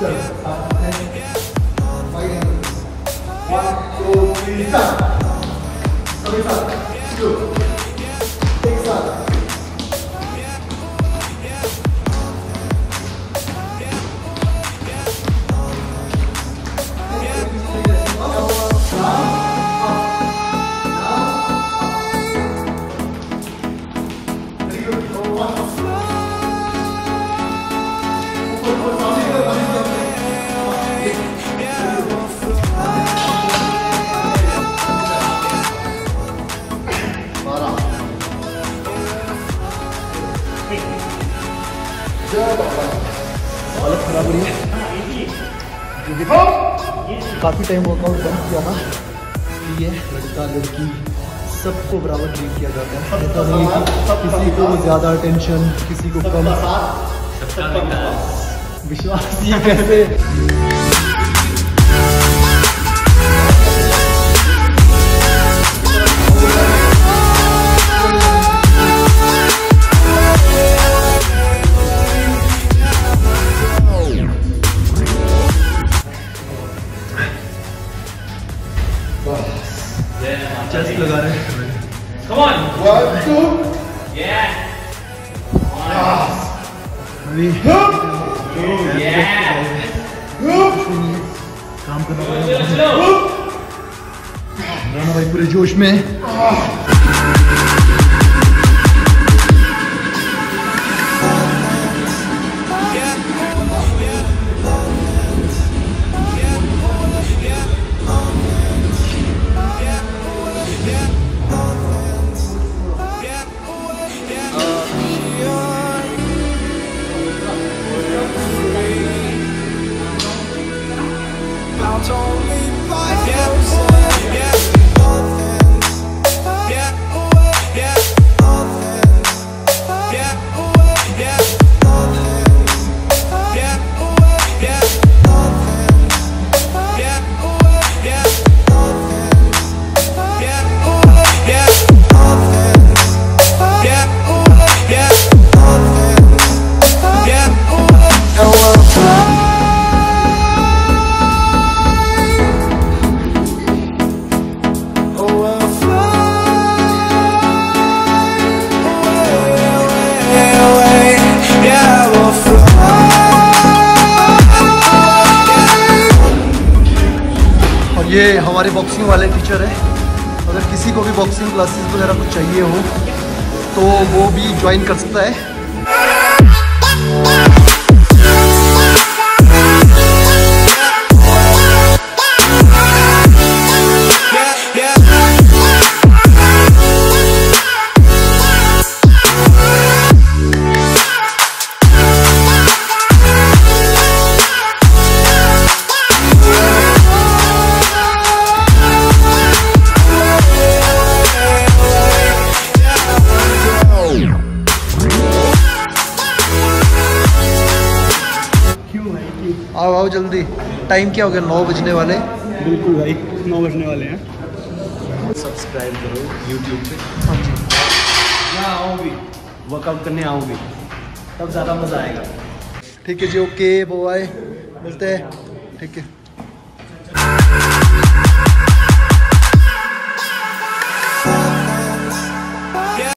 just up. One, two, three, हालत खराब हो। रही है काफ़ी टाइम वर्कआउट बंद किया था। ये लड़का लड़की सबको बराबर ट्रीट किया जाता है। ऐसा नहीं कि किसी को ज़्यादा टेंशन किसी को कम। विश्वास ये कैसे? चेस्ट लगा रहे हैं Come on. One, two. Yeah. अभी Yeah. काम करना पड़ेगा slow. राणा भाई पूरे जोश में। out on ये हमारे बॉक्सिंग वाले टीचर हैं। अगर किसी को भी बॉक्सिंग क्लासेस वगैरह कुछ चाहिए हो तो वो भी ज्वाइन कर सकता है। आओ आओ जल्दी। टाइम क्या हो गया? नौ बजने वाले। बिल्कुल भाई नौ बजने वाले हैं। सब्सक्राइब करो यूट्यूब पे। हाँ जी। यहाँ आओगी वर्कआउट करने आओगी तब ज़्यादा मज़ा आएगा। ठीक है जी ओके बो आए मिलते हैं। ठीक है।